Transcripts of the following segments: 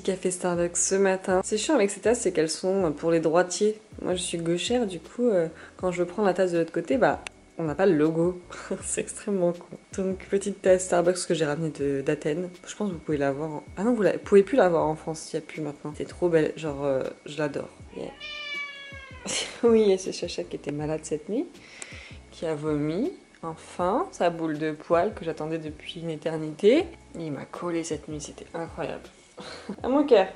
café Starbucks ce matin. C'est chiant avec ces tasses, c'est qu'elles sont pour les droitiers. Moi je suis gauchère, du coup, euh, quand je prends la tasse de l'autre côté, bah on n'a pas le logo. c'est extrêmement con. Donc petite tasse Starbucks que j'ai ramenée d'Athènes. Je pense que vous pouvez l'avoir. En... Ah non, vous, la... pouvez plus l'avoir en France, il n'y a plus maintenant. C'est trop belle, genre euh, je l'adore. oui, et c'est Chacha qui était malade cette nuit, qui a vomi. Enfin, sa boule de poil que j'attendais depuis une éternité. Il m'a collé cette nuit, c'était incroyable. ah mon cœur.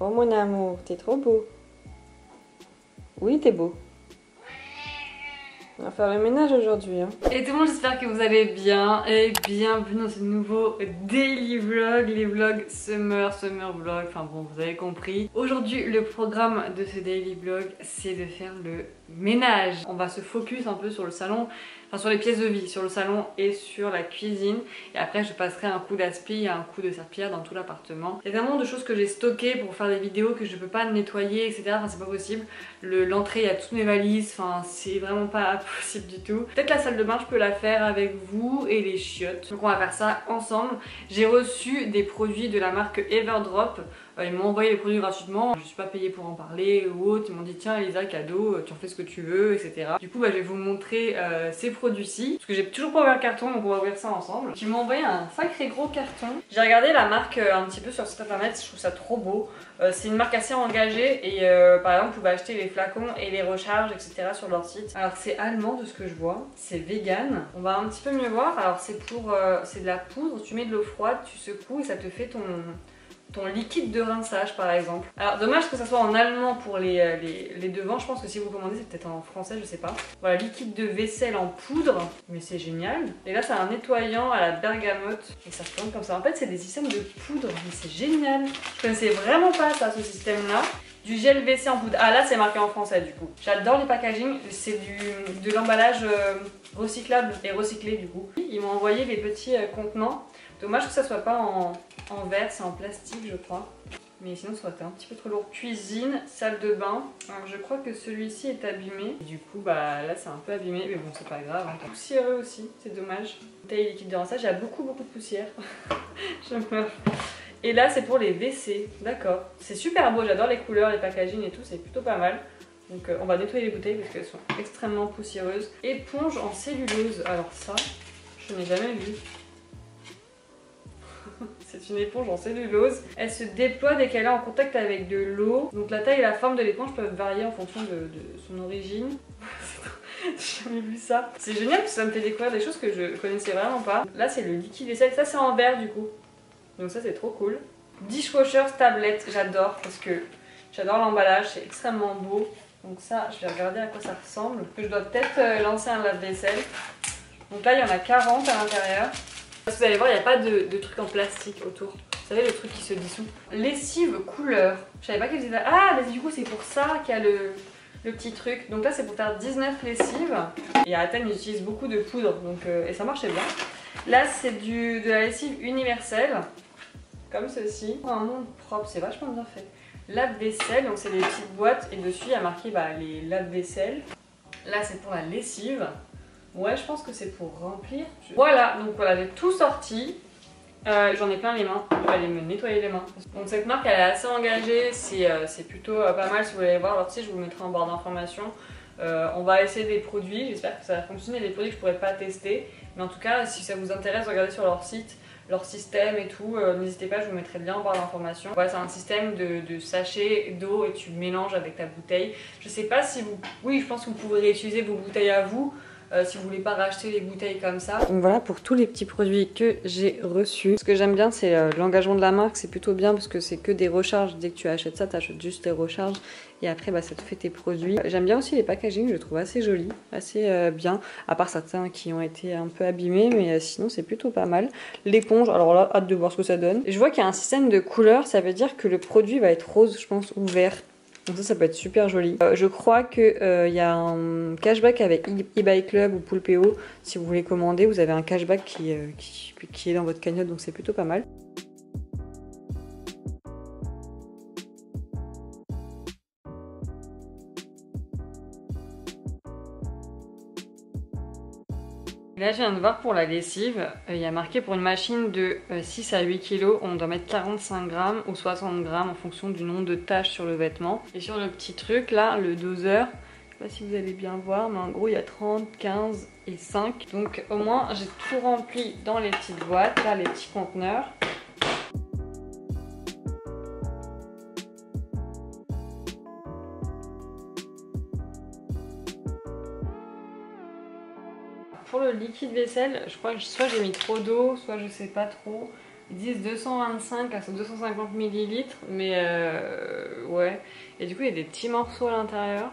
Oh mon amour, t'es trop beau. Oui, t'es beau. On va faire le ménage aujourd'hui. Hein. Et tout le monde, j'espère que vous allez bien et bienvenue dans ce nouveau daily vlog, les vlogs summer, summer vlog, enfin bon, vous avez compris. Aujourd'hui, le programme de ce daily vlog, c'est de faire le ménage. On va se focus un peu sur le salon enfin sur les pièces de vie, sur le salon et sur la cuisine. Et après je passerai un coup d'aspi et un coup de serpillère dans tout l'appartement. Il y a tellement de choses que j'ai stockées pour faire des vidéos que je peux pas nettoyer, etc. Enfin c'est pas possible. L'entrée, il y a toutes mes valises, enfin c'est vraiment pas possible du tout. Peut-être la salle de bain, je peux la faire avec vous et les chiottes. Donc on va faire ça ensemble. J'ai reçu des produits de la marque Everdrop ils m'ont envoyé les produits gratuitement, je suis pas payée pour en parler ou autre, ils m'ont dit tiens Elisa cadeau, euh, tu en fais ce que tu veux, etc. Du coup bah, je vais vous montrer euh, ces produits-ci, parce que j'ai toujours pas ouvert le carton donc on va ouvrir ça ensemble. Ils m'ont envoyé un sacré gros carton. J'ai regardé la marque un petit peu sur site internet, je trouve ça trop beau. c'est une marque assez engagée et par exemple vous pouvez acheter les flacons et les recharges etc sur leur site. Alors c'est allemand de ce que je vois, c'est vegan. On va un petit peu mieux voir, alors c'est pour, c'est de la poudre, tu mets de l'eau froide, tu secoues et ça te fait ton ton liquide de rinçage par exemple. Alors dommage que ça soit en allemand pour les, euh, les, devants, je pense que si vous commandez c'est peut-être en français, je sais pas. Voilà, liquide de vaisselle en poudre, mais c'est génial. Et là c'est un nettoyant à la bergamote et ça se tourne comme ça. En fait c'est des systèmes de poudre, mais c'est génial. Je connaissais vraiment pas ça, ce système là. Du gel WC en poudre. Ah là c'est marqué en français du coup. J'adore les packaging, c'est de l'emballage euh, recyclable et recyclé du coup. Ils m'ont envoyé les petits euh, contenants. Dommage que ça soit pas en, en verre, c'est en plastique je crois. Mais sinon ça aurait été un petit peu trop lourd. Cuisine, salle de bain. Alors je crois que celui-ci est abîmé. du coup bah là c'est un peu abîmé mais bon c'est pas grave. Hein. Poussiéreux aussi, c'est dommage. Bouteille liquide de rinçage, il y a beaucoup beaucoup de poussière. je meurs. Et là c'est pour les WC, d'accord. C'est super beau, j'adore les couleurs, les packaging et tout, c'est plutôt pas mal. Donc euh, on va nettoyer les bouteilles parce qu'elles sont extrêmement poussiéreuses. Éponge en cellulose, alors ça, je n'ai jamais vu. C'est une éponge en cellulose. Elle se déploie dès qu'elle est en contact avec de l'eau. Donc la taille et la forme de l'éponge peuvent varier en fonction de, son origine. J'ai jamais vu ça. C'est génial parce que ça me fait découvrir des choses que je connaissais vraiment pas. Là c'est le liquide vaisselle, ça c'est en verre du coup. Donc ça c'est trop cool. Dishwasher tablette, j'adore parce que j'adore l'emballage, c'est extrêmement beau. Donc ça, je vais regarder à quoi ça ressemble. Je dois peut-être euh, lancer un lave-vaisselle. Donc là, il y en a 40 à l'intérieur. Vous allez voir, il n'y a pas de, de truc en plastique autour. Vous savez, le truc qui se dissout. Lessive couleur. Je savais pas qu'ils faisaient Ah, mais du coup, c'est pour ça qu'il y a le, petit truc. Donc là, c'est pour faire 19 lessives. Et à Athènes, ils utilisent beaucoup de poudre. Donc, euh, et ça marchait bien. Là, c'est de la lessive universelle. Comme ceci. Un monde propre, c'est vachement bien fait. Lave-vaisselle, donc c'est des petites boîtes. Et dessus, il y a marqué bah, les lave-vaisselle. Là, c'est pour la lessive. Ouais, je pense que c'est pour remplir. Voilà, donc voilà, j'ai tout sorti. Euh, j'en ai plein les mains, je vais aller me nettoyer les mains. Donc cette marque elle est assez engagée, c'est euh, plutôt euh, pas mal si vous voulez voir leur site, je vous mettrai en barre d'informations. on va essayer des produits, j'espère que ça va fonctionner, des produits que je pourrais pas tester. Mais en tout cas, si ça vous intéresse, regardez sur leur site leur système et tout, n'hésitez pas, je vous mettrai le lien en barre d'informations. Voilà, c'est un système de, de sachets d'eau et tu mélanges avec ta bouteille. Je sais pas si vous... Oui, je pense que vous pouvez réutiliser vos bouteilles à vous, euh, si vous voulez pas racheter les bouteilles comme ça. Donc voilà pour tous les petits produits que j'ai reçus. Ce que j'aime bien c'est euh, l'engagement de la marque, c'est plutôt bien parce que c'est que des recharges. Dès que tu achètes ça, tu achètes juste les recharges et après bah, ça te fait tes produits. J'aime bien aussi les packaging, je les trouve assez jolis, assez euh, bien, à part certains qui ont été un peu abîmés, mais sinon c'est plutôt pas mal. L'éponge, alors là, hâte de voir ce que ça donne. Je vois qu'il y a un système de couleurs, ça veut dire que le produit va être rose, je pense, ou vert. Donc ça, ça peut être super joli. Euh, je crois qu'il euh, y a un cashback avec eBay Club ou Poulpeo. Si vous voulez commander, vous avez un cashback euh, qui, qui est dans votre cagnotte, donc c'est plutôt pas mal. Là, je viens de voir pour la lessive, euh, il y a marqué pour une machine de 6 euh, à 8 kg, on doit mettre 45 grammes ou 60 grammes en fonction du nombre de tâches sur le vêtement. Et sur le petit truc là, le doseur, je sais pas si vous allez bien voir, mais en gros il y a 30, 15 et 5. Donc au moins j'ai tout rempli dans les petites boîtes, là les petits conteneurs. Liquide vaisselle, je crois que soit j'ai mis trop d'eau, soit je sais pas trop. Ils disent 225 à 250 ml, mais euh, ouais. Et du coup, il y a des petits morceaux à l'intérieur.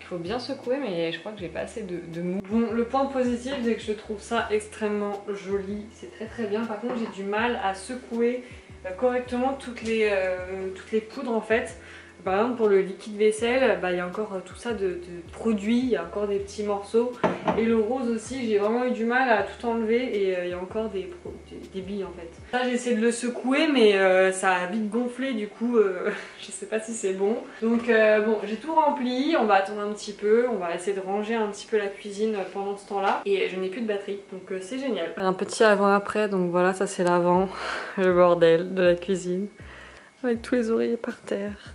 Il faut bien secouer, mais je crois que j'ai pas assez de, mou. Bon, le point positif, c'est que je trouve ça extrêmement joli. C'est très très bien. Par contre, j'ai du mal à secouer euh, correctement toutes les, euh, toutes les poudres en fait. Par exemple pour le liquide vaisselle, bah, il y a encore tout ça de, produits, il y a encore des petits morceaux. Et le rose aussi, j'ai vraiment eu du mal à tout enlever et euh, il y a encore des, billes en fait. Là j'ai essayé de le secouer mais euh, ça a vite gonflé du coup euh, je sais pas si c'est bon. Donc bon j'ai tout rempli, on va attendre un petit peu, on va essayer de ranger un petit peu la cuisine pendant ce temps là. Et je n'ai plus de batterie donc c'est génial. Un petit avant-après donc voilà ça c'est l'avant, le bordel de la cuisine. Avec tous les oreillers par terre.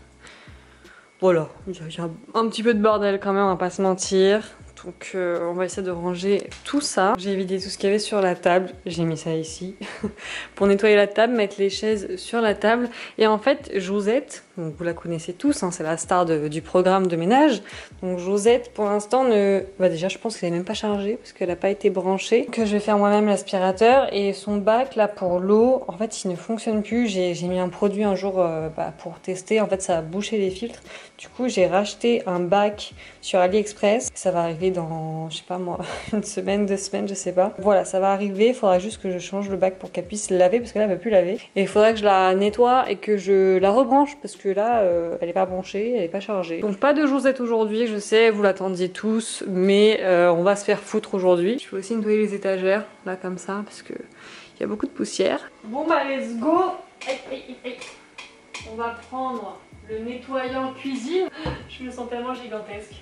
Voilà, il y, a un petit peu de bordel quand même, on va pas se mentir. Donc euh, on va essayer de ranger tout ça. J'ai vidé tout ce qu'il y avait sur la table. J'ai mis ça ici pour nettoyer la table, mettre les chaises sur la table. Et en fait, Josette, vous la connaissez tous, hein, c'est la star du programme de ménage. Donc Josette, pour l'instant, ne... Bah déjà, je pense qu'elle n'est même pas chargée parce qu'elle n'a pas été branchée. Que je vais faire moi-même l'aspirateur. Et son bac, là, pour l'eau, en fait, il ne fonctionne plus. J'ai mis un produit un jour euh, bah, pour tester. En fait, ça a bouché les filtres. Du coup, j'ai racheté un bac sur AliExpress. Ça va arriver dans, je sais pas moi, une semaine, deux semaines, je sais pas. Voilà, ça va arriver. Il faudra juste que je change le bac pour qu'elle puisse laver parce que là, elle va plus laver. Et il faudra que je la nettoie et que je la rebranche parce que là, euh, elle est pas branchée, elle est pas chargée. Donc pas de Josette aujourd'hui, je sais, vous l'attendiez tous, mais euh, on va se faire foutre aujourd'hui. Je vais aussi nettoyer les étagères, là comme ça, parce que il y a beaucoup de poussière. Bon bah let's go On va prendre le nettoyant cuisine. Je me sens tellement gigantesque.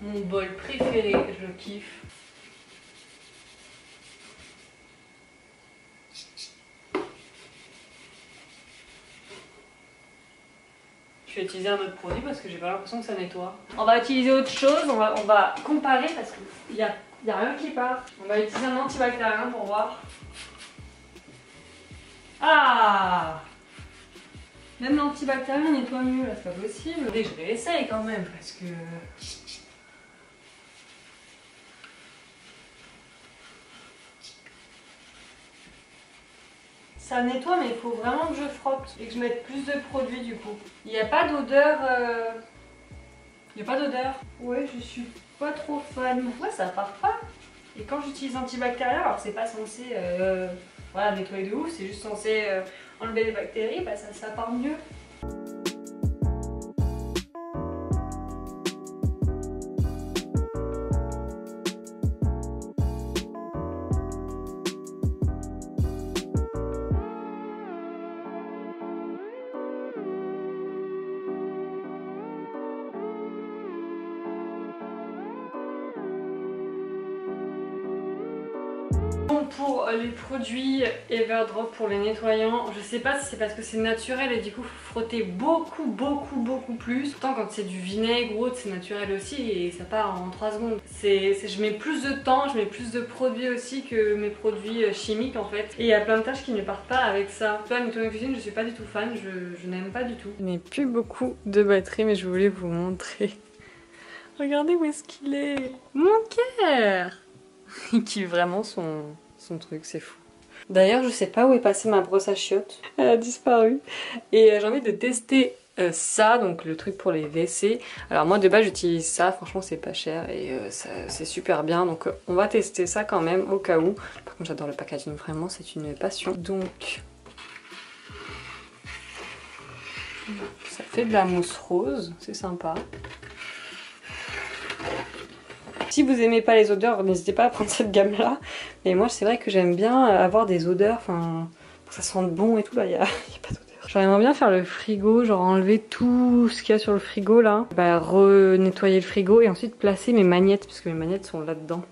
Mon bol préféré, je kiffe. Je vais utiliser un autre produit parce que j'ai pas l'impression que ça nettoie. On va utiliser autre chose, on va, on va comparer parce qu'il n'y a, y a rien qui part. On va utiliser un antibactérien pour voir. Ah Même l'antibactérien nettoie mieux là, c'est pas possible. Et je réessaye quand même parce que... Ça nettoie mais il faut vraiment que je frotte et que je mette plus de produits du coup. Il n'y a pas d'odeur... Euh, il n'y a pas d'odeur. Ouais, je suis pas trop fan. Ouais, ça part pas? Et quand j'utilise antibactérien, alors c'est pas censé euh, voilà, nettoyer de ouf, c'est juste censé euh, enlever les bactéries, bah ça, ça part mieux. Pour les produits Everdrop pour les nettoyants, je sais pas si c'est parce que c'est naturel et du coup faut frotter beaucoup beaucoup beaucoup plus. Pourtant quand c'est du vinaigre ou c'est naturel aussi et ça part en 3 secondes. Je mets plus de temps, je mets plus de produits aussi que mes produits euh, chimiques en fait. Et il y a plein de tâches qui ne partent pas avec ça. Toi nettoyant cuisine je suis pas du tout fan, je, n'aime pas du tout. Je n'ai plus beaucoup de batterie mais je voulais vous montrer. Regardez où est-ce qu'il est Mon cœur qui vraiment son son truc, c'est fou. D'ailleurs, je sais pas où est passée ma brosse à chiottes. Elle a disparu. Et euh, j'ai envie de tester euh, ça, donc le truc pour les WC. Alors moi de base j'utilise ça, franchement c'est pas cher et euh, c'est super bien. Donc on va tester ça quand même au cas où. Par contre j'adore le packaging, vraiment c'est une passion. Donc ça fait de la mousse rose, c'est sympa. Si vous aimez pas les odeurs, n'hésitez pas à prendre cette gamme là. Mais moi c'est vrai que j'aime bien avoir des odeurs, enfin pour que ça sente bon et tout là, il n'y a, pas d'odeur. J'aimerais bien faire le frigo, genre enlever tout ce qu'il y a sur le frigo là, bah, re-nettoyer le frigo et ensuite placer mes magnettes, parce que mes magnettes sont là-dedans.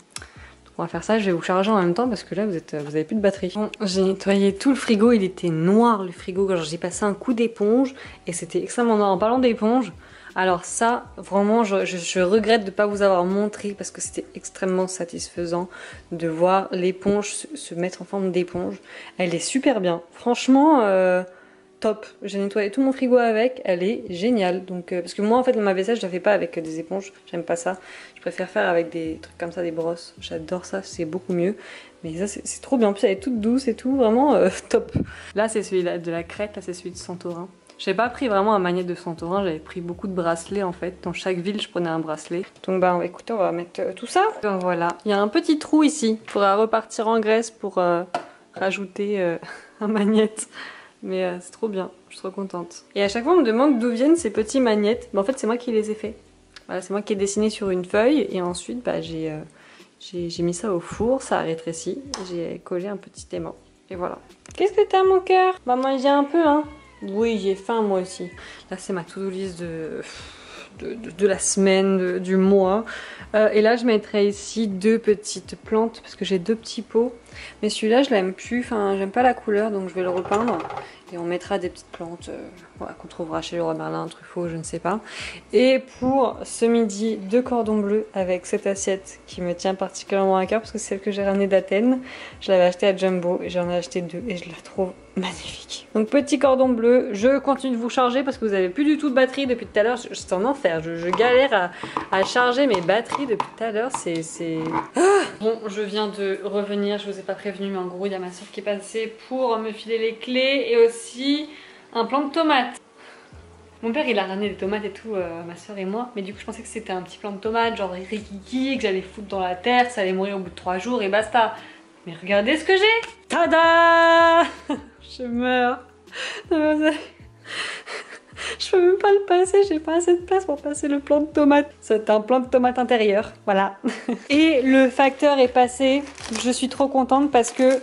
On va faire ça, je vais vous charger en même temps parce que là vous êtes, vous avez plus de batterie. J'ai nettoyé tout le frigo, il était noir le frigo. J'ai passé un coup d'éponge et c'était extrêmement noir. En parlant d'éponge, alors ça, vraiment, je, regrette de ne pas vous avoir montré parce que c'était extrêmement satisfaisant de voir l'éponge se, mettre en forme d'éponge. Elle est super bien. Franchement, euh, top. J'ai nettoyé tout mon frigo avec. Elle est géniale. Donc, euh, parce que moi, en fait, ma vaisselle, je la fais pas avec des éponges. J'aime pas ça. Je préfère faire avec des trucs comme ça, des brosses. J'adore ça. C'est beaucoup mieux. Mais ça, c'est trop bien. En plus, elle est toute douce et tout. Vraiment euh, top. Là, c'est celui de la crête. Là, c'est celui de Santorin. J'avais pas pris vraiment un magnète de Santorin, j'avais pris beaucoup de bracelets en fait. Dans chaque ville, je prenais un bracelet. Donc bah écoutez, on va mettre euh, tout ça. Donc voilà, il y a un petit trou ici. Il faudra repartir en Grèce pour euh, rajouter euh, un magnète. Mais c'est trop bien, je suis trop contente. Et à chaque fois, on me demande d'où viennent ces petits magnettes. Mais en fait, c'est moi qui les ai faits. Voilà, c'est moi qui ai dessiné sur une feuille et ensuite, bah, j'ai j'ai mis ça au four, ça a rétréci. J'ai collé un petit aimant. Et voilà. Qu'est-ce que t'as mon cœur? Bah manger un peu hein oui, j'ai faim moi aussi. Là, c'est ma to-do list de, la semaine, du mois. Euh, et là, je mettrai ici deux petites plantes parce que j'ai deux petits pots. Mais celui-là, je l'aime plus. Enfin, j'aime pas la couleur, donc je vais le repeindre. Et on mettra des petites plantes euh, qu'on trouvera chez Leroy Merlin, Truffaut, je ne sais pas. Et pour ce midi, deux cordons bleus avec cette assiette qui me tient particulièrement à cœur parce que c'est celle que j'ai ramenée d'Athènes. Je l'avais achetée à Jumbo et j'en ai acheté deux et je la trouve magnifique. Donc petit cordon bleu, je continue de vous charger parce que vous avez plus du tout de batterie depuis tout à l'heure. C'est en enfer, je, galère à, charger mes batteries depuis tout à l'heure. C'est... Ah bon, je viens de revenir, je vous ai pas prévenu, mais en gros il y a ma soeur qui est passée pour me filer les clés et aussi un plant de tomates. Mon père il a ramené des tomates et tout, euh, ma soeur et moi, mais du coup je pensais que c'était un petit plant de tomates, genre rikiki, que j'allais foutre dans la terre, ça allait mourir au bout de 3 jours et basta. Mais regardez ce que j'ai. Tada Je meurs. Je peux même pas le passer, j'ai pas assez de place pour passer le plant de tomate. C'est un plant de tomate intérieur, voilà. Et le facteur est passé, je suis trop contente parce que,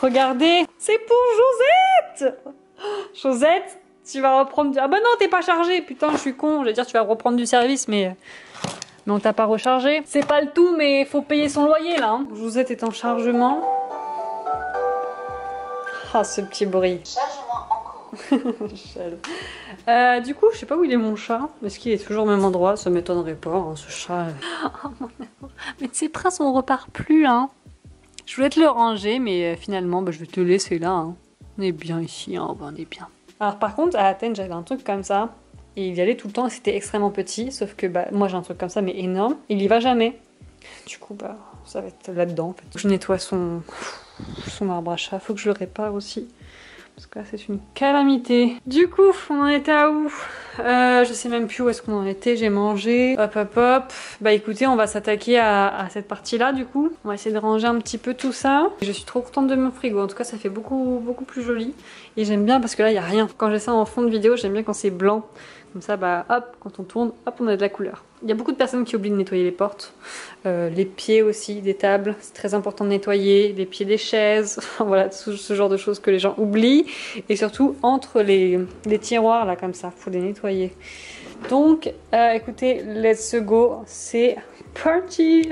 regardez, c'est pour Josette Josette, tu vas reprendre du... Ah bah non, t'es pas chargé Putain, je suis con, je vais dire tu vas reprendre du service, mais... Mais on t'a pas rechargé. C'est pas le tout, mais faut payer son loyer là. Hein. Josette est en chargement. Ah, ce petit bruit. Chargement en cours. euh, du coup, je sais pas où il est mon chat. Est-ce qu'il est toujours au même endroit? Ça m'étonnerait pas, hein, ce chat. Oh, mon mais de ces princes, on repart plus, hein. Je voulais te le ranger, mais euh, finalement, bah, je vais te laisser là. Hein. On est bien ici, hein. on est bien. Alors par contre, à Athènes, j'avais un truc comme ça. Il y allait tout le temps, c'était extrêmement petit. Sauf que bah, moi, j'ai un truc comme ça, mais énorme. Il y va jamais. Du coup, bah, ça va être là-dedans. En fait. Je nettoie son, son arbre à chat. Faut que je le répare aussi. Parce que là, c'est une calamité. Du coup, on en était à où? Euh, Je sais même plus où est-ce qu'on en était. J'ai mangé. Hop, hop, hop. Bah écoutez, on va s'attaquer à, cette partie-là, du coup. On va essayer de ranger un petit peu tout ça. Je suis trop contente de mon frigo. En tout cas, ça fait beaucoup, beaucoup plus joli. Et j'aime bien parce que là, il n'y a rien. Quand j'ai ça en fond de vidéo, j'aime bien quand c'est blanc. Comme ça, bah hop, quand on tourne, hop, on a de la couleur. Il y a beaucoup de personnes qui oublient de nettoyer les portes, euh, les pieds aussi des tables, c'est très important de nettoyer, les pieds des chaises, voilà, ce, genre de choses que les gens oublient. Et surtout, entre les, tiroirs, là, comme ça, faut les nettoyer. Donc, euh, écoutez, let's go, c'est parti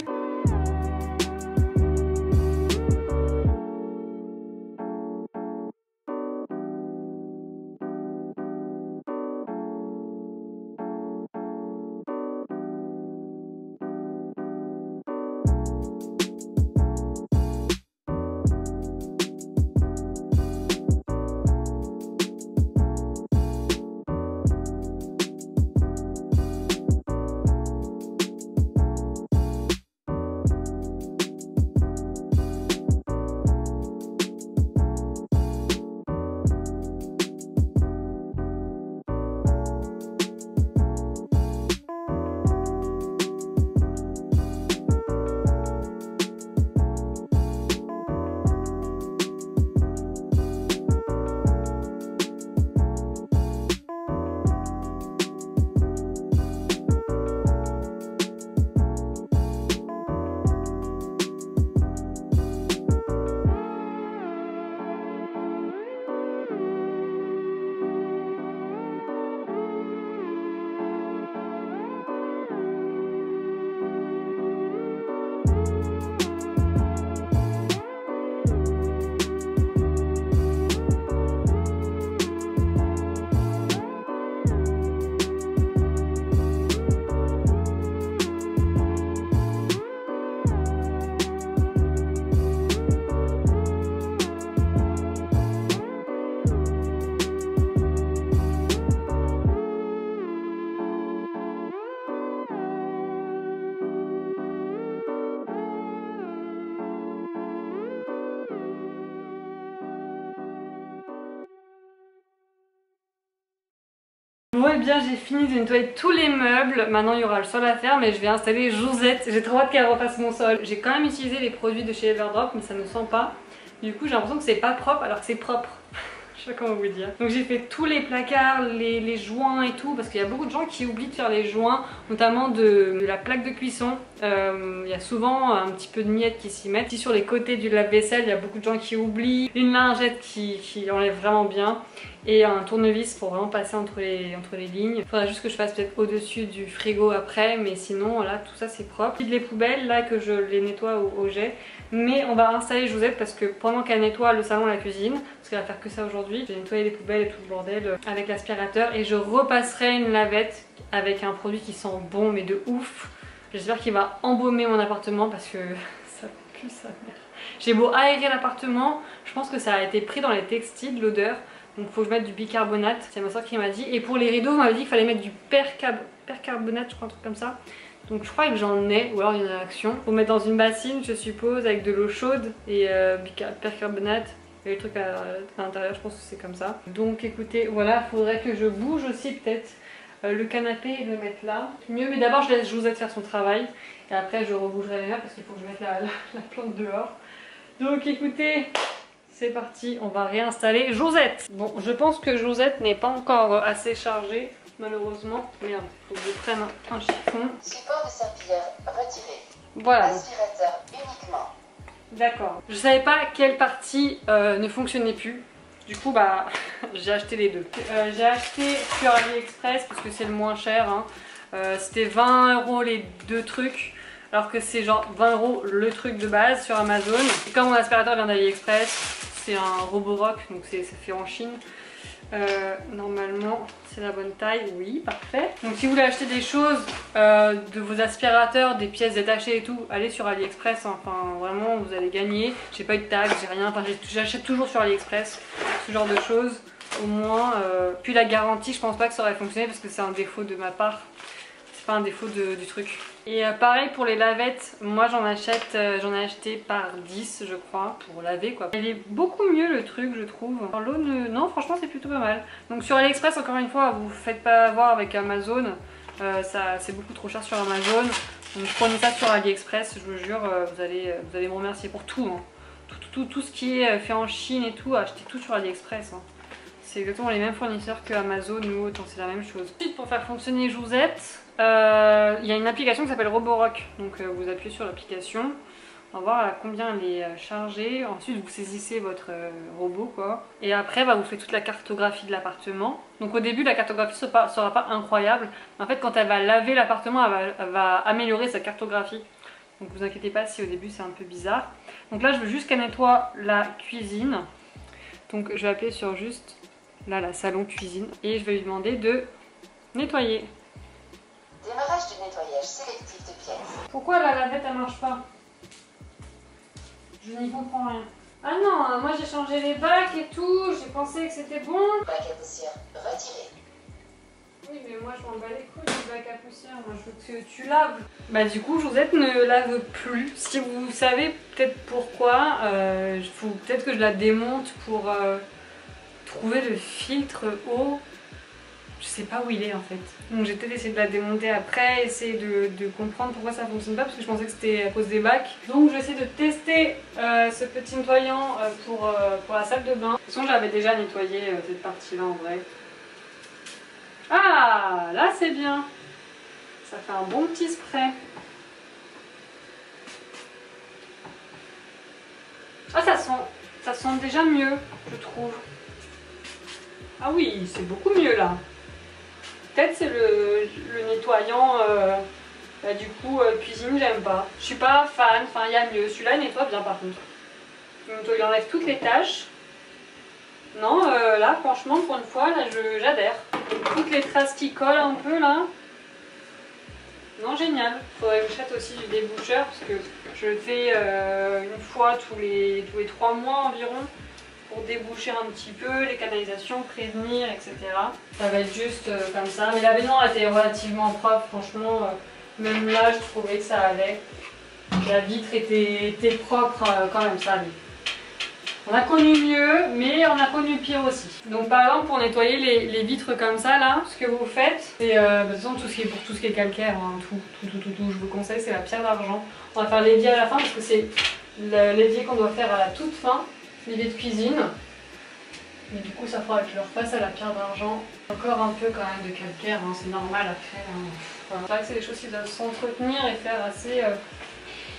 Et eh bien j'ai fini de nettoyer tous les meubles, maintenant il y aura le sol à faire mais je vais installer Josette, j'ai trop hâte qu'elle refasse mon sol. J'ai quand même utilisé les produits de chez Everdrop mais ça ne sent pas. Du coup j'ai l'impression que c'est pas propre alors que c'est propre. je sais pas comment vous dire. Donc j'ai fait tous les placards, les, joints et tout parce qu'il y a beaucoup de gens qui oublient de faire les joints notamment de, la plaque de cuisson. Euh, il y a souvent un petit peu de miettes qui s'y mettent. Ici sur les côtés du lave-vaisselle il y a beaucoup de gens qui oublient. Une lingette qui, qui enlève vraiment bien et un tournevis pour vraiment passer entre les, entre les lignes. Faudra juste que je fasse peut-être au-dessus du frigo après, mais sinon là tout ça c'est propre. Les poubelles là que je les nettoie au, jet, mais on va installer Josette parce que pendant qu'elle nettoie le salon et la cuisine, parce qu'elle va faire que ça aujourd'hui, je vais nettoyer les poubelles et tout le bordel avec l'aspirateur et je repasserai une lavette avec un produit qui sent bon mais de ouf. J'espère qu'il va embaumer mon appartement parce que ça pue sa mère. J'ai beau aérer l'appartement, je pense que ça a été pris dans les textiles l'odeur. Donc faut que je mette du bicarbonate, c'est ma soeur qui m'a dit. Et pour les rideaux, on m'avait dit qu'il fallait mettre du percarbonate, je crois un truc comme ça. Donc je crois que j'en ai, ou alors il y en a action. Faut mettre dans une bassine, je suppose, avec de l'eau chaude et euh, percarbonate. Et les trucs à, l'intérieur, je pense que c'est comme ça. Donc écoutez, voilà, faudrait que je bouge aussi peut-être euh, le canapé et le mettre là. Mieux, mais d'abord je laisse Josette faire son travail. Et après je rebougerai les murs parce qu'il faut que je mette la plante dehors. Donc écoutez, c'est parti, on va réinstaller Josette. Bon, je pense que Josette n'est pas encore assez chargée, malheureusement. Merde, faut que je prenne un chiffon. Support de serpillière retiré. Voilà. Aspirateur uniquement. D'accord. Je savais pas quelle partie euh, ne fonctionnait plus. Du coup, bah, j'ai acheté les deux. Euh, j'ai acheté sur AliExpress parce que c'est le moins cher. Hein. Euh, c'était 20 euros les deux trucs alors que c'est genre 20 euros le truc de base sur Amazon. Et comme mon aspirateur vient d'AliExpress, c'est un Roborock, donc c'est fait en Chine. Euh, normalement c'est la bonne taille, oui, parfait. Donc si vous voulez acheter des choses, euh, de vos aspirateurs, des pièces détachées et tout, allez sur AliExpress, hein. enfin vraiment vous allez gagner. J'ai pas eu de tag, j'ai rien, j'achète toujours sur AliExpress, ce genre de choses au moins. Euh, puis la garantie, je pense pas que ça aurait fonctionné parce que c'est un défaut de ma part pas un défaut du truc. Et euh, pareil pour les lavettes, moi j'en achète, euh, j'en ai acheté par 10 je crois, pour laver quoi. Elle est beaucoup mieux le truc je trouve. L'eau non franchement c'est plutôt pas mal. Donc sur AliExpress encore une fois, vous faites pas avoir avec Amazon, euh, ça c'est beaucoup trop cher sur Amazon. Donc prenez ça sur AliExpress, je vous jure, vous, allez, vous allez me remercier pour tout, hein. tout, tout, tout, ce qui est fait en Chine et tout, achetez tout sur AliExpress. Hein. C'est exactement les mêmes fournisseurs que Amazon ou autant, c'est la même chose. Ensuite pour faire fonctionner Euh, il y a une application qui s'appelle Roborock. Donc euh, vous appuyez sur l'application. On va voir à combien elle est euh, chargée. Ensuite, vous saisissez votre robot, quoi. Et après, bah, vous faites toute la cartographie de l'appartement. Donc au début, la cartographie sera, sera, pas incroyable. En fait, quand elle va laver l'appartement, elle, va, améliorer sa cartographie. Donc vous inquiétez pas si au début c'est un peu bizarre. Donc là, je veux juste qu'elle nettoie la cuisine. Donc je vais appuyer sur juste, là, la salon cuisine. Et je vais lui demander de nettoyer. Démarrage du nettoyage sélectif de pièces. Pourquoi la lavette elle marche pas? Je n'y comprends rien. Ah non, hein, moi j'ai changé les bacs et tout, j'ai pensé que c'était bon. Bac à poussière retiré. Oui, mais moi je m'en bats les couilles du bac à poussière, moi je veux que tu laves. Bah du coup, Josette ne lave plus. Si vous savez peut-être pourquoi, euh, peut-être que je la démonte pour euh, trouver le filtre eau je sais pas où il est en fait. Donc j'ai peut-être essayé de la démonter après, essayer de, comprendre pourquoi ça fonctionne pas parce que je pensais que c'était à cause des bacs. Donc je vais essayer de tester euh, ce petit nettoyant euh, pour, euh, pour la salle de bain. De toute façon j'avais déjà nettoyé cette partie là en vrai. Ah là c'est bien Ça fait un bon petit spray. Ah ça sent, ça sent déjà mieux je trouve. Ah oui c'est beaucoup mieux là. Peut-être c'est le, nettoyant, euh, bah, du coup, euh, cuisine, j'aime pas. Je suis pas fan, enfin il y a mieux. Celui-là il nettoie bien par contre. Il enlève toutes les tâches. Non, euh, là franchement pour une fois, là j'adhère. Toutes les traces qui collent un peu là. Non, génial. Faudrait que j'achète aussi du déboucheur parce que je le fais une fois tous les, tous les 3 mois environ déboucher un petit peu les canalisations, prévenir, etc. Ça va être juste euh, comme ça. Mais la baignoire était relativement propre, franchement. Euh, même là, je trouvais que ça allait. La vitre était, propre euh, quand même, ça. On a connu mieux, mais on a connu pire aussi. Donc par exemple pour nettoyer les, vitres comme ça là, ce que vous faites, c'est bah, tout ce qui est pour tout ce qui est calcaire, hein, tout, tout, tout, tout, je vous conseille, c'est la pierre d'argent. On va faire l'évier à la fin parce que c'est l'évier qu'on doit faire à la toute fin, l'évier de cuisine. Mais du coup ça fera que je leur fasse à la pierre d'argent. Encore un peu quand même de calcaire, hein, c'est normal après. Hein. Enfin, c'est des choses qui doivent s'entretenir et faire assez euh,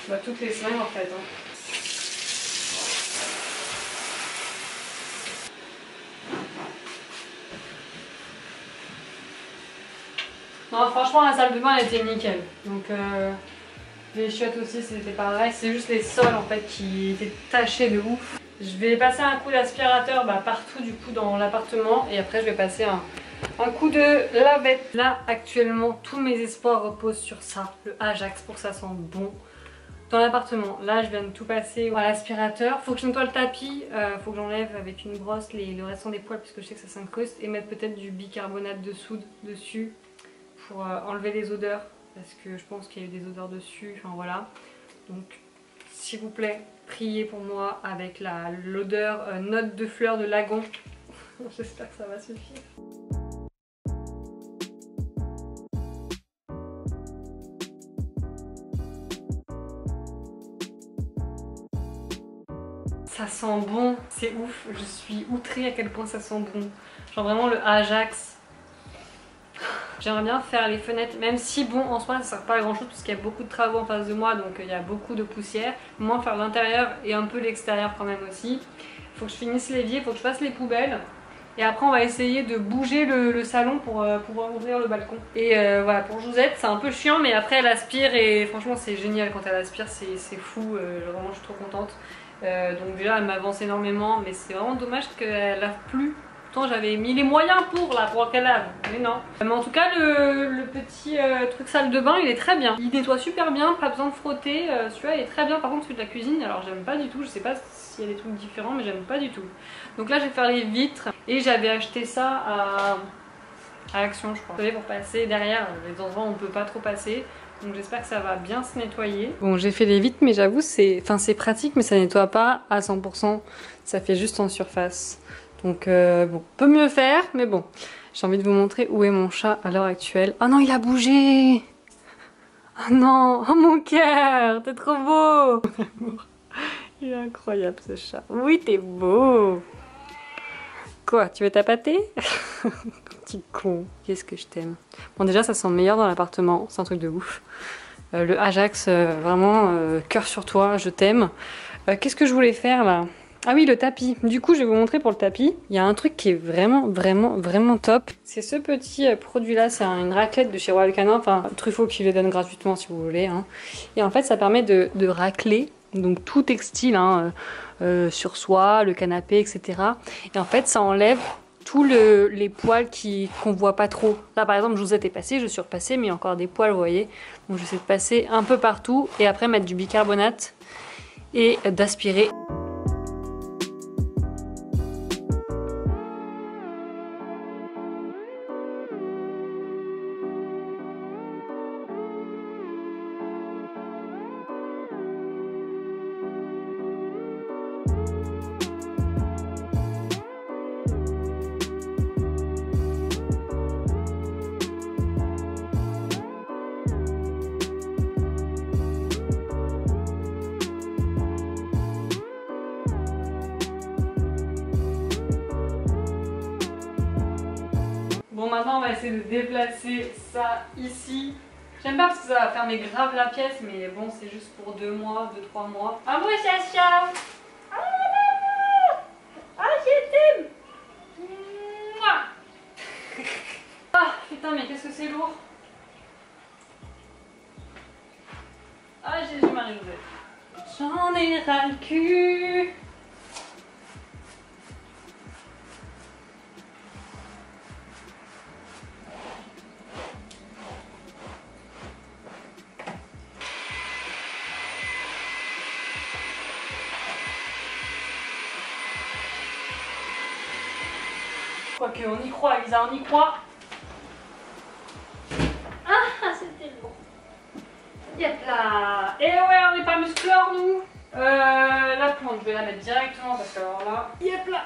bah, toutes les semaines en fait. Hein. Non, franchement, la salle de bain elle était nickel. Donc, euh, les chiottes aussi, c'était pareil. C'est juste les sols en fait qui étaient tachés de ouf. Je vais passer un coup d'aspirateur bah, partout du coup dans l'appartement et après je vais passer un, coup de lavette. Là actuellement tous mes espoirs reposent sur ça, le Ajax pour que ça sent bon dans l'appartement. Là je viens de tout passer à l'aspirateur. Faut que je nettoie le tapis, euh, faut que j'enlève avec une brosse les, le restant des poils puisque je sais que ça s'incruste et mettre peut-être du bicarbonate de soude dessus pour euh, enlever les odeurs parce que je pense qu'il y a eu des odeurs dessus, enfin voilà. Donc s'il vous plaît, priez pour moi avec l'odeur euh, note de fleurs de lagon. J'espère que ça va suffire. Ça sent bon, c'est ouf, je suis outrée à quel point ça sent bon. Genre vraiment le Ajax, J'aimerais bien faire les fenêtres, même si bon en soi ça sert pas à grand chose parce qu'il y a beaucoup de travaux en face de moi donc il y a beaucoup de poussière. Moi faire l'intérieur et un peu l'extérieur quand même aussi. Faut que je finisse l'évier, faut que je fasse les poubelles. Et après on va essayer de bouger le, salon pour euh, pouvoir ouvrir le balcon. Et euh, voilà pour Josette c'est un peu chiant mais après elle aspire et franchement c'est génial quand elle aspire, c'est fou, euh, vraiment je suis trop contente. donc déjà elle m'avance énormément mais c'est vraiment dommage qu'elle lave plus j'avais mis les moyens pour là, pour qu'elle lave. Mais non. Mais en tout cas, le, petit euh, truc salle de bain, il est très bien. Il nettoie super bien, pas besoin de frotter. Euh, celui-là, il est très bien. Par contre, celui de la cuisine, alors j'aime pas du tout. Je sais pas s'il y a des trucs différents, mais j'aime pas du tout. Donc là, je vais faire les vitres. Et j'avais acheté ça à, Action, je crois. Vous savez, pour passer derrière les endroits où on peut pas trop passer. Donc j'espère que ça va bien se nettoyer. Bon j'ai fait les vitres mais j'avoue c'est enfin c'est pratique mais ça nettoie pas à 100%. Ça fait juste en surface. Donc euh, bon, peut mieux faire, mais bon. J'ai envie de vous montrer où est mon chat à l'heure actuelle. Oh non, il a bougé Oh non Oh mon cœur T'es trop beau Il est incroyable ce chat. Oui, t'es beau Quoi, tu veux tapater Petit con. Qu'est-ce que je t'aime. Bon déjà, ça sent meilleur dans l'appartement. C'est un truc de ouf. Euh, le Ajax, euh, vraiment, cœur sur toi, je t'aime. Qu'est-ce que je voulais faire là? Ah oui, le tapis. Du coup, je vais vous montrer pour le tapis. Il y a un truc qui est vraiment, vraiment, vraiment top. C'est ce petit euh, produit-là. C'est une raclette de chez Royal Canin. Enfin, Truffaut qui le donne gratuitement si vous voulez. Hein. Et en fait, ça permet de, racler. Donc tout textile hein, euh, euh, sur soi, le canapé, etc. Et en fait, ça enlève tous les poils qu'on voit pas trop. Là par exemple, je vous ai passé, je suis repassée, mais il y a encore des poils, vous voyez. Donc j'essaie de passer un peu partout et après mettre du bicarbonate et d'aspirer. Essayer de déplacer ça ici. J'aime pas parce que ça va fermer grave la pièce mais bon c'est juste pour deux mois, deux trois mois. Ah moi Chacha Ah Ah je t'aime Ah putain mais qu'est-ce que c'est lourd. Ah Jésus Marie-Joseph J'en ai ras le cul Quoique, on y croit, Elisa, on y croit. Ah, c'était lourd. Yep là. Et ouais, on n'est pas muscleurs, nous. Euh, la plante, je vais la mettre directement parce que alors là, yep là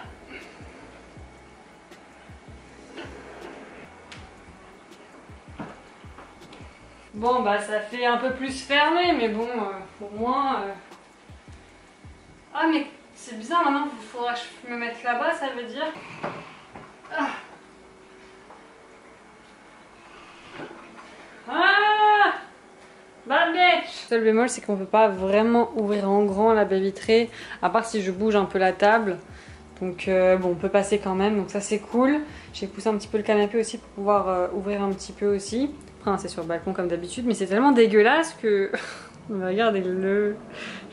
Bon bah ça fait un peu plus fermé mais bon euh, au moins... euh. Ah mais c'est bizarre maintenant, il faudra que je me mette là-bas ça veut dire... Ah. Ah Le seul bémol c'est qu'on peut pas vraiment ouvrir en grand la baie vitrée à part si je bouge un peu la table. Donc euh, bon on peut passer quand même donc ça c'est cool. J'ai poussé un petit peu le canapé aussi pour pouvoir euh, ouvrir un petit peu aussi. Après c'est sur le balcon comme d'habitude mais c'est tellement dégueulasse que... Regardez-le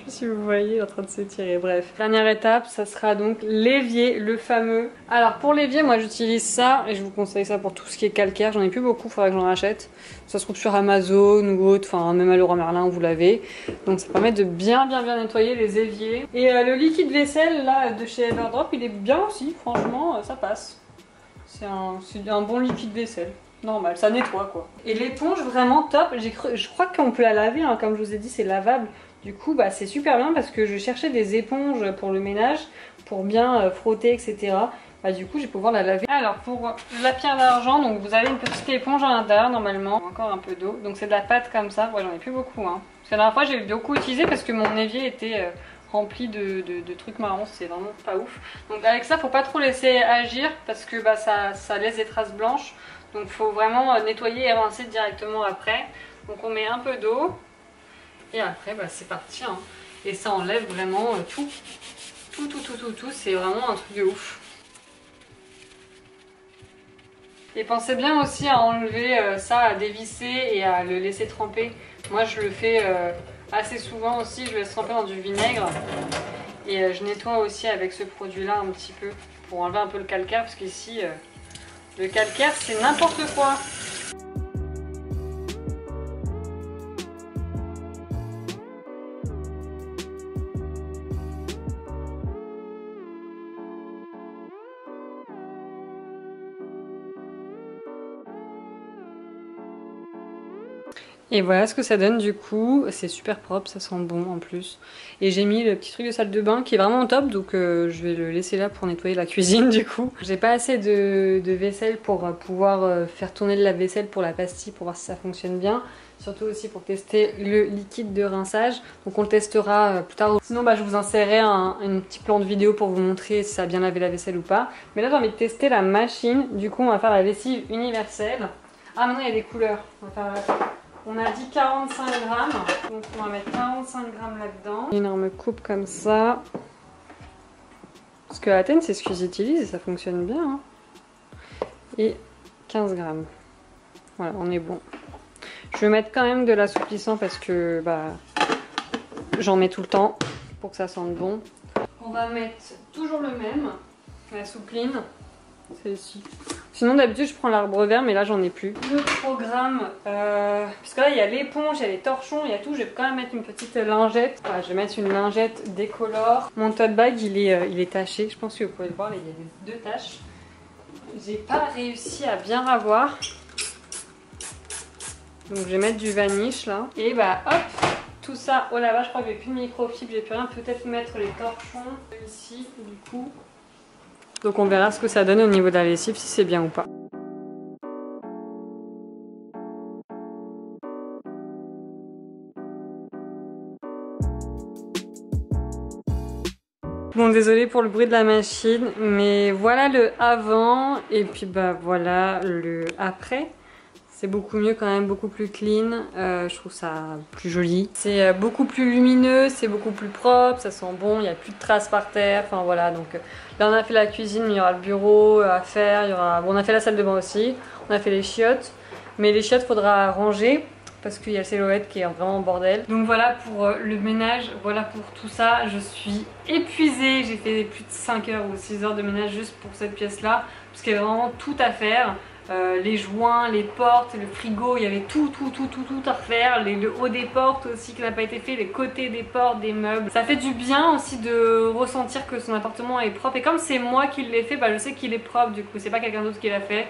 si vous voyez, il est en train de s'étirer. Bref. Dernière étape, ça sera donc l'évier, le fameux. Alors pour l'évier, moi j'utilise ça et je vous conseille ça pour tout ce qui est calcaire. J'en ai plus beaucoup, faudra que j'en rachète. Ça se trouve sur Amazon ou autre, enfin même à Leroy Merlin vous l'avez. Donc ça permet de bien bien bien nettoyer les éviers. Et euh, le liquide vaisselle là de chez Everdrop, il est bien aussi, franchement, euh, ça passe. C'est un, bon liquide vaisselle normal, ça nettoie quoi. Et l'éponge vraiment top, je crois qu'on peut la laver, hein, comme je vous ai dit c'est lavable. Du coup bah c'est super bien parce que je cherchais des éponges pour le ménage, pour bien euh, frotter etc. Bah du coup je vais pouvoir la laver. Alors pour la pierre d'argent, donc vous avez une petite éponge à l'intérieur normalement, encore un peu d'eau. Donc c'est de la pâte comme ça, moi j'en ai plus beaucoup hein. La dernière fois j'ai beaucoup utilisé parce que mon évier était... Euh, rempli de, trucs marrons, c'est vraiment pas ouf. Donc avec ça, faut pas trop laisser agir parce que bah, ça, ça laisse des traces blanches. Donc faut vraiment nettoyer et rincer directement après. Donc on met un peu d'eau et après bah, c'est parti. Hein. Et ça enlève vraiment euh, tout. Tout, tout, tout, tout, tout. C'est vraiment un truc de ouf. Et pensez bien aussi à enlever euh, ça, à dévisser et à le laisser tremper. Moi je le fais euh, assez souvent aussi, je le laisse tremper dans du vinaigre. Et je nettoie aussi avec ce produit là un petit peu pour enlever un peu le calcaire parce qu'ici le calcaire c'est n'importe quoi. Et voilà ce que ça donne du coup, c'est super propre, ça sent bon en plus. Et j'ai mis le petit truc de salle de bain qui est vraiment top, donc euh, je vais le laisser là pour nettoyer la cuisine du coup. J'ai pas assez de, vaisselle pour pouvoir euh, faire tourner de la vaisselle pour la pastille pour voir si ça fonctionne bien. Surtout aussi pour tester le liquide de rinçage, donc on le testera euh, plus tard. Sinon bah, je vous insérerai un, un petit plan de vidéo pour vous montrer si ça a bien lavé la vaisselle ou pas. Mais là j'ai envie de tester la machine, du coup on va faire la lessive universelle. Ah maintenant il y a des couleurs, on va faire... On a dit 45 grammes, donc on va mettre 45 grammes là-dedans. Une énorme coupe comme ça. Parce que Athènes, c'est ce qu'ils utilisent et ça fonctionne bien. Hein. Et 15 grammes. Voilà, on est bon. Je vais mettre quand même de l'assouplissant parce que bah, j'en mets tout le temps pour que ça sente bon. On va mettre toujours le même, la soupline. Celle-ci. Sinon d'habitude je prends l'arbre vert mais là j'en ai plus. Le programme, euh, parce que là il y a l'éponge, il y a les torchons, il y a tout. Je vais quand même mettre une petite lingette. Je vais mettre une lingette décolore. Mon tote bag il est, euh, il est taché, je pense que vous pouvez le voir, il y a deux taches. J'ai pas réussi à bien ravoir. Donc je vais mettre du vaniche là. Et bah hop, tout ça au lavage. Je crois que j'ai plus de microfibre, j'ai plus rien. Peut-être mettre les torchons ici du coup. Donc on verra ce que ça donne au niveau de la lessive, si c'est bien ou pas. Bon désolé pour le bruit de la machine, mais voilà le avant et puis bah voilà le après. C'est beaucoup mieux quand même, beaucoup plus clean. Euh, je trouve ça plus joli. C'est euh, beaucoup plus lumineux, c'est beaucoup plus propre, ça sent bon, il n'y a plus de traces par terre. Enfin voilà, donc euh, là on a fait la cuisine, mais il y aura le bureau à faire. Il y aura... Bon, on a fait la salle de bain aussi, on a fait les chiottes. Mais les chiottes, faudra ranger parce qu'il y a le silhouette qui est vraiment en bordel. Donc voilà pour le ménage, voilà pour tout ça. Je suis épuisée, j'ai fait plus de 5 heures ou 6 heures de ménage juste pour cette pièce là parce qu'il y a vraiment tout à faire. Euh, les joints, les portes, le frigo, il y avait tout, tout, tout, tout, tout à refaire. Les, le haut des portes aussi qui n'a pas été fait, les côtés des portes, des meubles. Ça fait du bien aussi de ressentir que son appartement est propre. Et comme c'est moi qui l'ai fait, bah, je sais qu'il est propre du coup, c'est pas quelqu'un d'autre qui l'a fait.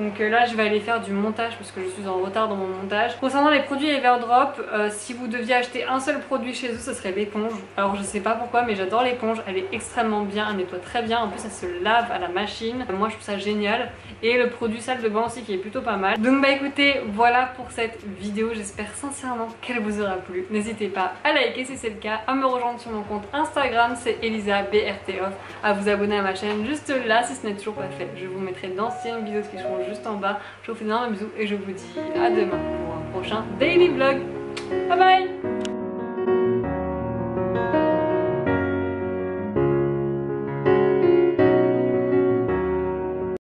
Donc euh, là je vais aller faire du montage parce que je suis en retard dans mon montage. Concernant les produits Everdrop, euh, si vous deviez acheter un seul produit chez eux, ce serait l'éponge. Alors je sais pas pourquoi mais j'adore l'éponge, elle est extrêmement bien, elle nettoie très bien. En plus elle se lave à la machine. Moi je trouve ça génial. Et le produit salle de bain aussi qui est plutôt pas mal. Donc bah écoutez, voilà pour cette vidéo. J'espère sincèrement qu'elle vous aura plu. N'hésitez pas à liker si c'est le cas, à me rejoindre sur mon compte Instagram, c'est Elisa BRTOff, à vous abonner à ma chaîne juste là si ce n'est toujours pas fait. Je vous mettrai d'anciennes vidéos qui seront juste en bas. Je vous fais d'énormes bisous et je vous dis à demain pour un prochain daily vlog. Bye bye